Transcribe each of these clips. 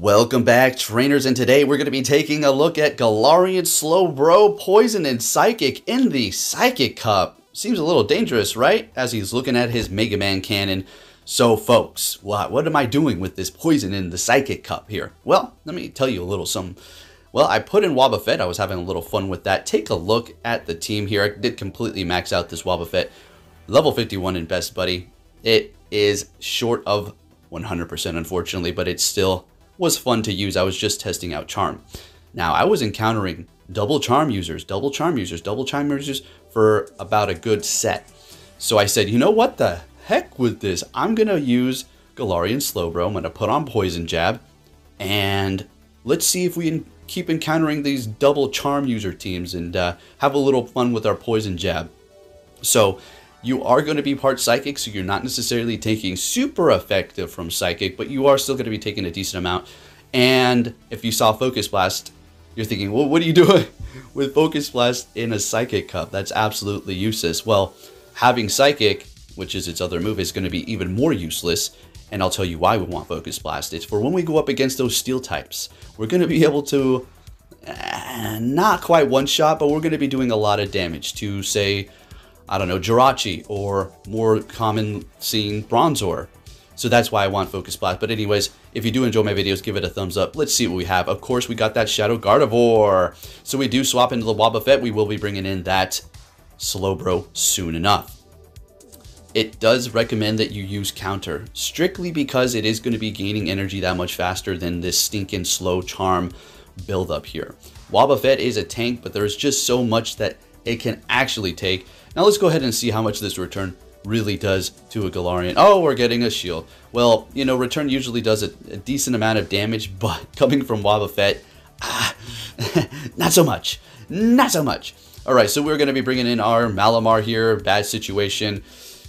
Welcome back, trainers, and today we're going to be taking a look at Galarian Slowbro, Poison, and Psychic in the Psychic Cup. Seems a little dangerous, right? As he's looking at his Mega Man cannon. So, folks, what, what am I doing with this Poison in the Psychic Cup here? Well, let me tell you a little some. Well, I put in Wobbuffet. I was having a little fun with that. Take a look at the team here. I did completely max out this Wobbuffet. Level 51 in Best Buddy. It is short of 100% unfortunately, but it's still was fun to use. I was just testing out Charm. Now, I was encountering double Charm users, double Charm users, double Charm users for about a good set. So I said, you know what the heck with this? I'm going to use Galarian Slowbro. I'm to put on Poison Jab. And let's see if we can keep encountering these double Charm user teams and uh, have a little fun with our Poison Jab. So you are going to be part psychic, so you're not necessarily taking super effective from psychic, but you are still going to be taking a decent amount. And if you saw Focus Blast, you're thinking, well, what are you doing with Focus Blast in a psychic cup? That's absolutely useless. Well, having psychic, which is its other move, is going to be even more useless. And I'll tell you why we want Focus Blast. It's for when we go up against those steel types. We're going to be able to, uh, not quite one shot, but we're going to be doing a lot of damage to, say, I don't know, Jirachi or more common seen Bronzor. So that's why I want Focus Blast. But anyways, if you do enjoy my videos, give it a thumbs up. Let's see what we have. Of course, we got that Shadow Gardevoir. So we do swap into the Wobbuffet. We will be bringing in that Slowbro soon enough. It does recommend that you use Counter, strictly because it is going to be gaining energy that much faster than this stinking slow charm build-up here. Wobbuffet is a tank, but there's just so much that it can actually take. Now let's go ahead and see how much this return really does to a Galarian. Oh, we're getting a shield. Well, you know, return usually does a, a decent amount of damage, but coming from Wobbuffet, ah, not so much. Not so much. All right, so we're going to be bringing in our Malamar here. Bad situation.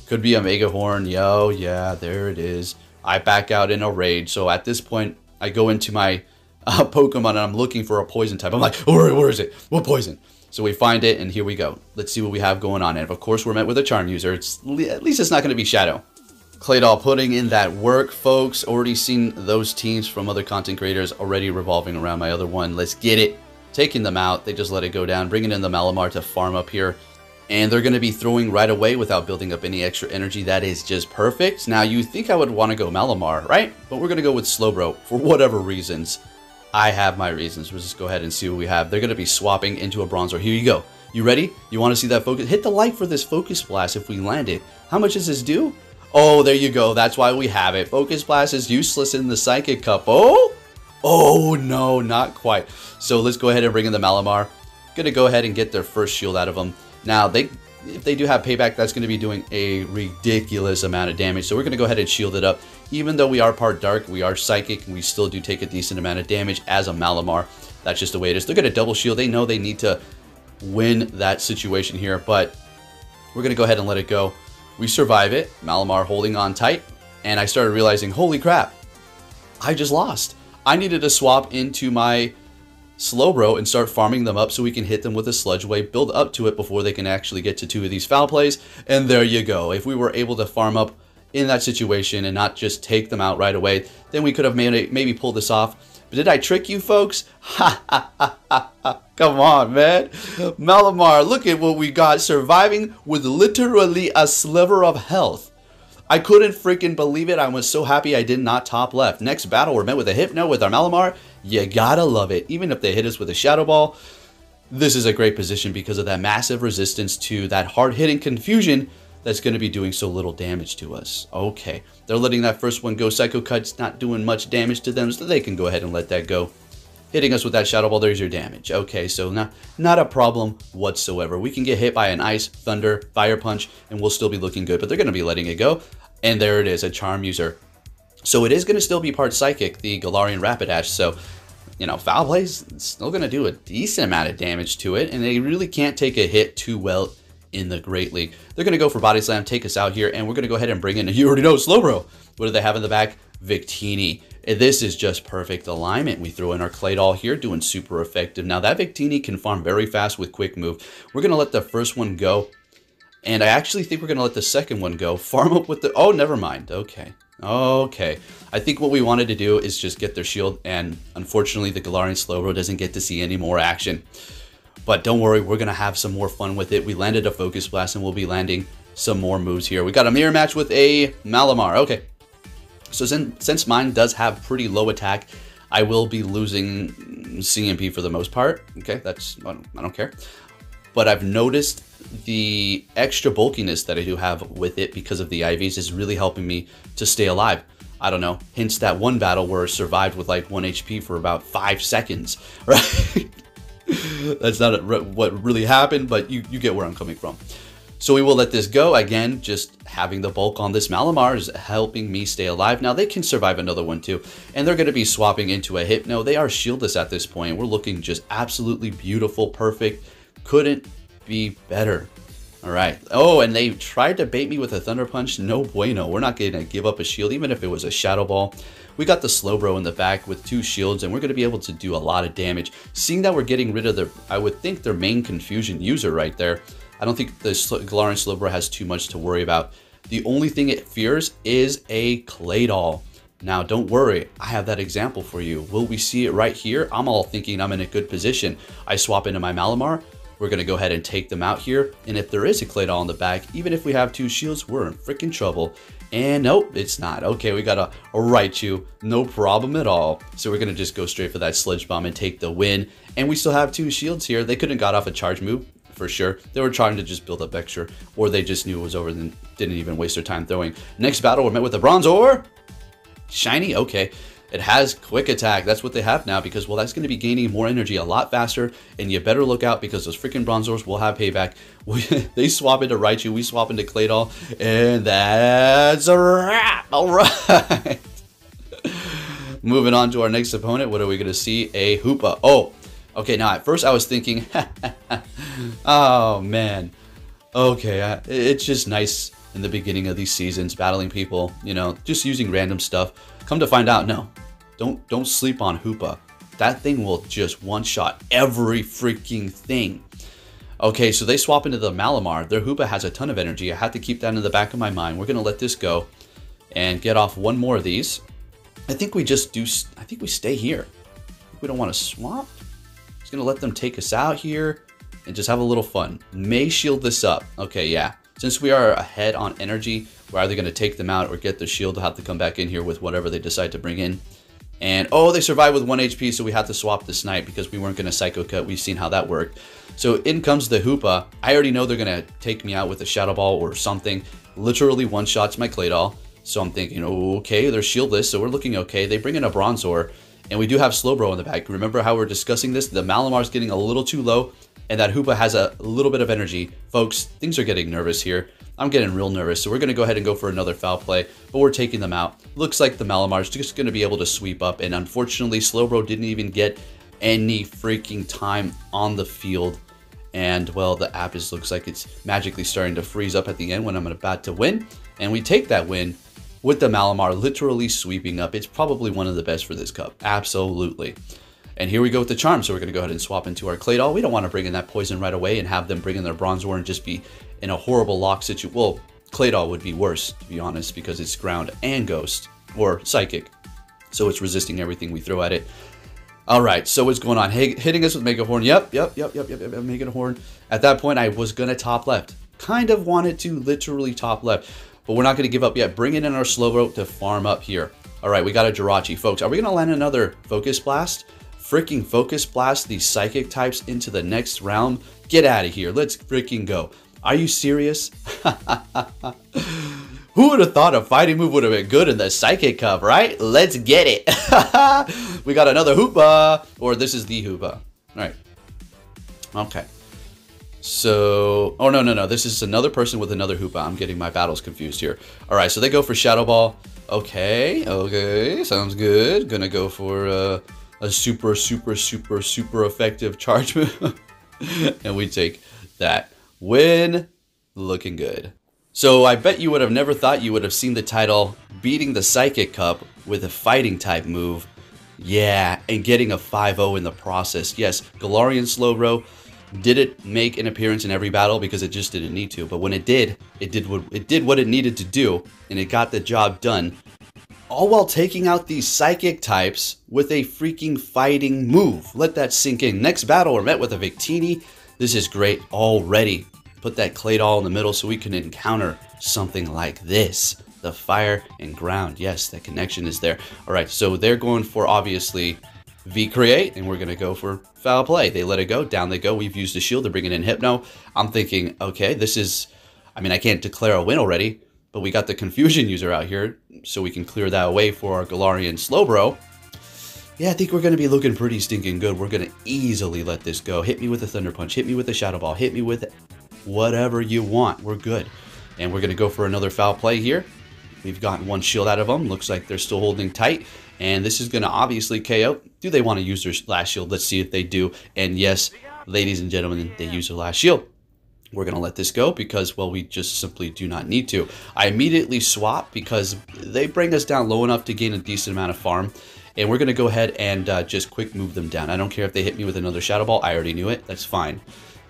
Could be a Mega Horn. Yo, yeah, there it is. I back out in a rage. So at this point, I go into my uh, Pokemon and I'm looking for a poison type. I'm like, where, where is it? What poison? So we find it, and here we go. Let's see what we have going on. And of course, we're met with a Charm user. It's At least it's not going to be Shadow. Claydol putting in that work, folks. Already seen those teams from other content creators already revolving around my other one. Let's get it. Taking them out. They just let it go down. Bringing in the Malamar to farm up here. And they're going to be throwing right away without building up any extra energy. That is just perfect. Now, you think I would want to go Malamar, right? But we're going to go with Slowbro for whatever reasons. I have my reasons. We'll just go ahead and see what we have. They're going to be swapping into a Bronzor. Here you go. You ready? You want to see that focus? Hit the like for this Focus Blast if we land it. How much does this do? Oh, there you go. That's why we have it. Focus Blast is useless in the Psychic Cup. Oh? Oh, no, not quite. So let's go ahead and bring in the Malamar. Gonna go ahead and get their first shield out of them. Now, they if they do have payback, that's going to be doing a ridiculous amount of damage. So we're going to go ahead and shield it up. Even though we are part dark, we are psychic, and we still do take a decent amount of damage as a Malamar. That's just the way it is. They're going to double shield. They know they need to win that situation here, but we're going to go ahead and let it go. We survive it. Malamar holding on tight, and I started realizing, holy crap, I just lost. I needed to swap into my Slowbro and start farming them up so we can hit them with a Sludge Wave, build up to it before they can actually get to two of these foul plays, and there you go. If we were able to farm up in that situation and not just take them out right away, then we could have made, maybe pulled this off. But did I trick you folks? Ha ha ha ha. Come on, man. Malamar, look at what we got surviving with literally a sliver of health. I couldn't freaking believe it. I was so happy I did not top left. Next battle, we're met with a Hypno with our Malamar. You gotta love it. Even if they hit us with a Shadow Ball, this is a great position because of that massive resistance to that hard-hitting confusion that's going to be doing so little damage to us. Okay, they're letting that first one go. Psycho Cut's not doing much damage to them, so they can go ahead and let that go. Hitting us with that Shadow Ball, there's your damage. Okay, so not, not a problem whatsoever. We can get hit by an Ice, Thunder, Fire Punch, and we'll still be looking good, but they're going to be letting it go. And there it is, a Charm user. So it is going to still be part Psychic, the Galarian Rapidash, so you know, foul plays still going to do a decent amount of damage to it, and they really can't take a hit too well in the Great League. They're going to go for Body Slam, take us out here, and we're going to go ahead and bring in, you already know, Slowbro. What do they have in the back? Victini. This is just perfect alignment. We throw in our Claydol here, doing super effective. Now, that Victini can farm very fast with Quick Move. We're going to let the first one go, and I actually think we're going to let the second one go. Farm up with the... Oh, never mind. Okay. Okay. I think what we wanted to do is just get their shield, and unfortunately the Galarian Slowbro doesn't get to see any more action. But don't worry, we're going to have some more fun with it. We landed a Focus Blast, and we'll be landing some more moves here. We got a mirror match with a Malamar. Okay. So since, mine does have pretty low attack, I will be losing CMP for the most part. Okay, that's, I don't care. But I've noticed the extra bulkiness that I do have with it because of the IVs is really helping me to stay alive. I don't know, hence that one battle where I survived with like 1 HP for about 5 seconds, right? That's not what really happened, but you, you get where I'm coming from. So we will let this go. Again, just having the bulk on this Malamar is helping me stay alive. Now, they can survive another one too, and they're going to be swapping into a Hypno. They are shieldless at this point. We're looking just absolutely beautiful, perfect. Couldn't be better. All right. Oh, and they tried to bait me with a Thunder Punch. No bueno. We're not going to give up a shield, even if it was a Shadow Ball. We got the Slowbro in the back with two shields, and we're going to be able to do a lot of damage. Seeing that we're getting rid of their, I would think, their main confusion user right there. I don't think the Galarian Slowbro has too much to worry about. The only thing it fears is a Claydol. Now, don't worry, I have that example for you. Will we see it right here? I'm all thinking I'm in a good position. I swap into my Malamar, we're going to go ahead and take them out here. And if there is a Claydol in the back, even if we have two shields, we're in freaking trouble. And nope, it's not. Okay, we got a, a Raichu, no problem at all. So we're going to just go straight for that Sludge Bomb and take the win. And we still have two shields here. They couldn't got off a charge move for sure. They were trying to just build up extra, or they just knew it was over and didn't even waste their time throwing. Next battle, we're met with a bronze Bronzor. Shiny, okay. It has quick attack. That's what they have now because, well, that's going to be gaining more energy a lot faster. And you better look out because those freaking Bronzors will have payback. We, they swap into Raichu, we swap into Claydol, and that's a wrap. All right. Moving on to our next opponent, what are we going to see? A Hoopa. Oh, okay. Now, at first I was thinking, oh, man. Okay, it's just nice in the beginning of these seasons, battling people, you know, just using random stuff. Come to find out, no. Don't don't sleep on Hoopa. That thing will just one-shot every freaking thing. Okay, so they swap into the Malamar. Their Hoopa has a ton of energy. I have to keep that in the back of my mind. We're to let this go and get off one more of these. I think we just do, I think we stay here. We don't want to swap. Just to let them take us out here and just have a little fun. May shield this up. Okay, yeah. Since we are ahead on energy, we're either going to take them out or get the shield to have to come back in here with whatever they decide to bring in. And, oh, they survived with 1 HP, so we had to swap the Snipe because we weren't going to Psycho Cut. We've seen how that worked. So in comes the Hoopa. I already know they're going to take me out with a Shadow Ball or something. Literally one-shots my Claydol. So I'm thinking, okay, they're shieldless, so we're looking okay. They bring in a Bronzor, and we do have Slowbro in the back. Remember how we're discussing this? The Malamar's getting a little too low, and that Hoopa has a little bit of energy. Folks, things are getting nervous here. I'm getting real nervous, so we're going to go ahead and go for another foul play, but we're taking them out. Looks like the Malamar's just going to be able to sweep up, and unfortunately, Slowbro didn't even get any freaking time on the field. And, well, the app just looks like it's magically starting to freeze up at the end when I'm about to win. And we take that win with the Malamar literally sweeping up. It's probably one of the best for this cup. Absolutely. And here we go with the charm. So we're going to go ahead and swap into our Claydol. We don't want to bring in that poison right away and have them bring in their Bronzor and just be in a horrible lock situation. Well, Claydol would be worse, to be honest, because it's ground and ghost or psychic. So it's resisting everything we throw at it. All right, so what's going on? Hey, hitting us with Mega Horn. Yep, yep, yep, yep, yep, yep, Mega Horn. At that point, I was going to top left. Kind of wanted to literally top left, but we're not going to give up yet. Bringing in our Slowbro to farm up here. All right, we got a Jirachi. Folks, are we going to land another Focus Blast? Freaking Focus Blast these Psychic types into the next realm? Get out of here. Let's freaking go. Are you serious? Who would have thought a fighting move would have been good in the Psychic Cup, right? Let's get it. we got another Hoopa. Or this is the Hoopa. All right. Okay. So, oh no, no, no. This is another person with another Hoopa. I'm getting my battles confused here. All right, so they go for Shadow Ball. Okay, okay. Sounds good. Gonna go for uh, a super, super, super, super effective charge move. and we take that win. Looking good. So I bet you would have never thought you would have seen the title beating the Psychic Cup with a fighting type move. Yeah, and getting a 5-0 in the process. Yes, Galarian Slowbro did it make an appearance in every battle because it just didn't need to, but when it did, it did what it did what it needed to do and it got the job done all while taking out these psychic types with a freaking fighting move. Let that sink in. Next battle, we're met with a Victini. This is great already. Put that Claydol in the middle so we can encounter something like this. The fire and ground. Yes, that connection is there. All right, so they're going for obviously V create, and we're gonna go for foul play. They let it go, down they go. We've used the shield They're bringing in Hypno. I'm thinking, okay, this is, I mean, I can't declare a win already, but we got the confusion user out here, so we can clear that away for our Galarian Slowbro. Yeah, I think we're going to be looking pretty stinking good. We're going to easily let this go. Hit me with a Thunder Punch. Hit me with a Shadow Ball. Hit me with whatever you want. We're good. And we're going to go for another foul play here. We've gotten one shield out of them. Looks like they're still holding tight. And this is going to obviously KO. Do they want to use their last shield? Let's see if they do. And yes, ladies and gentlemen, they use their last shield. We're going to let this go because, well, we just simply do not need to. I immediately swap because they bring us down low enough to gain a decent amount of farm. And we're going to go ahead and uh, just quick move them down. I don't care if they hit me with another Shadow Ball. I already knew it. That's fine.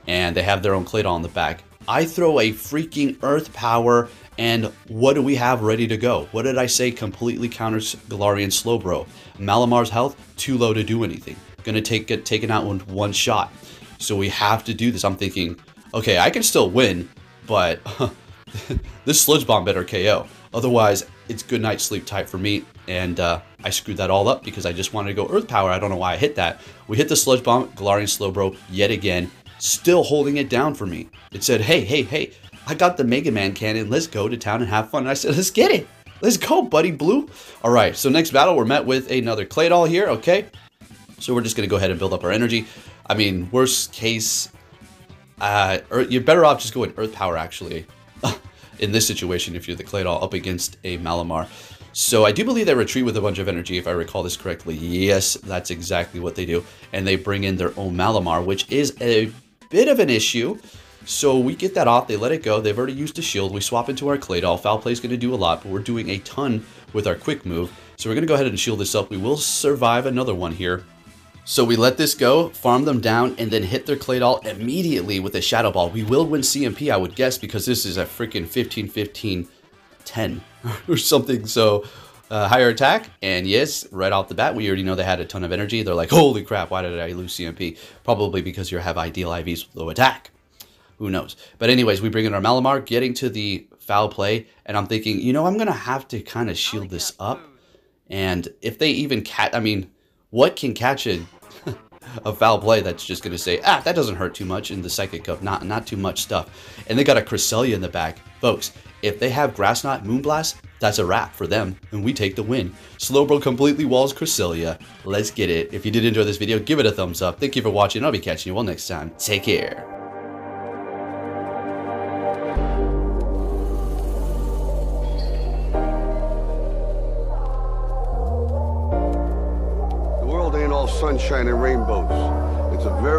And they have their own Claydol on the back. I throw a freaking Earth Power, and what do we have ready to go? What did I say completely counters Galarian Slowbro? Malamar's health, too low to do anything. Gonna take get taken out with one shot. So we have to do this. I'm thinking, okay, I can still win, but this Sludge Bomb better KO. Otherwise, it's good night sleep type for me, and uh, I screwed that all up because I just wanted to go Earth Power. I don't know why I hit that. We hit the Sludge Bomb, Galarian Slowbro yet again, still holding it down for me. It said, hey, hey, hey, I got the Mega Man cannon. Let's go to town and have fun. And I said, let's get it. Let's go, buddy blue. All right, so next battle, we're met with another Claydol here, okay? So we're just going to go ahead and build up our energy. I mean, worst case, uh, you're better off just going Earth Power, actually, in this situation if you're the Claydol up against a Malamar. So I do believe they retreat with a bunch of energy, if I recall this correctly. Yes, that's exactly what they do. And they bring in their own Malamar, which is a bit of an issue. So we get that off, they let it go, they've already used a shield, we swap into our Claydol, Foul Play is going to do a lot, but we're doing a ton with our quick move. So we're going to go ahead and shield this up, we will survive another one here. So we let this go, farm them down, and then hit their Claydol immediately with a Shadow Ball. We will win CMP, I would guess, because this is a freaking 15-15-10 or something. So uh, higher attack, and yes, right off the bat, we already know they had a ton of energy. They're like, holy crap, why did I lose CMP? Probably because you have ideal IVs with low attack. Who knows? But anyways, we bring in our Malamar, getting to the foul play, and I'm thinking, you know, I'm going to have to kind of shield this up. And if they even catch, I mean, what can catch a, a foul play that's just going to say, ah, that doesn't hurt too much in the Psychic Cup, not, not too much stuff. And they got a Cresselia in the back. Folks, if they have Grass Knot Moonblast, that's a wrap for them, and we take the win. Slowbro completely walls Cresselia. Let's get it. If you did enjoy this video, give it a thumbs up. Thank you for watching. I'll be catching you all next time. Take care. The world ain't all sunshine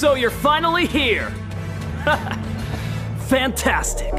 So you're finally here! Fantastic!